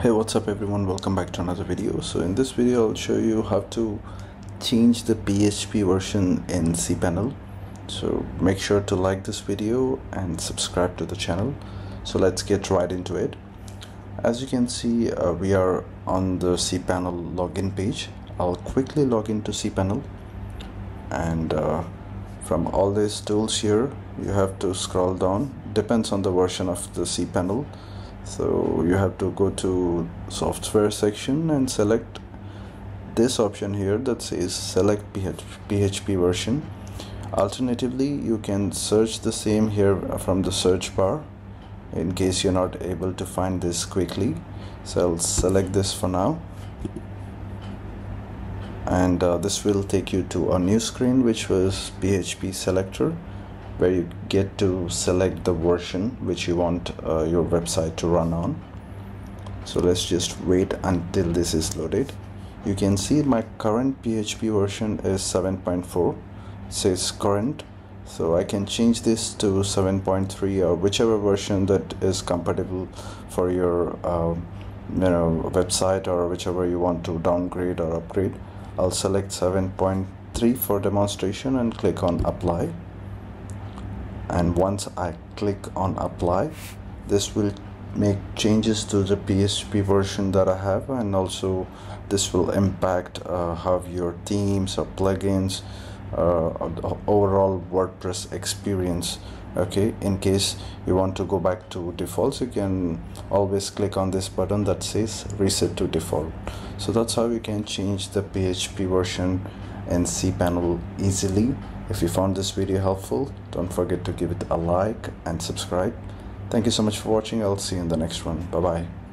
hey what's up everyone? Welcome back to another video. So in this video i'll show you how to change the php version in cpanel. So make sure to like this video and subscribe to the channel. So let's get right into it. As you can see uh, we are on the cpanel login page. I'll quickly log into cpanel. And uh, from all these tools here you have to scroll down. Depends on the version of the cpanel so you have to go to software section and select this option here that says select PHP version. Alternatively you can search the same here from the search bar in case you're not able to find this quickly. So I'll select this for now. And uh, this will take you to a new screen which was PHP selector where you get to select the version which you want uh, your website to run on. So let's just wait until this is loaded. You can see my current PHP version is 7.4 says current. So I can change this to 7.3 or whichever version that is compatible for your uh, you know website or whichever you want to downgrade or upgrade. I'll select 7.3 for demonstration and click on apply and once I click on apply this will make changes to the PHP version that I have and also this will impact uh, how your themes or plugins uh, overall WordPress experience okay? In case you want to go back to defaults you can always click on this button that says reset to default. So that's how you can change the PHP version in cpanel easily if you found this video helpful, don't forget to give it a like and subscribe. Thank you so much for watching. I'll see you in the next one. Bye bye.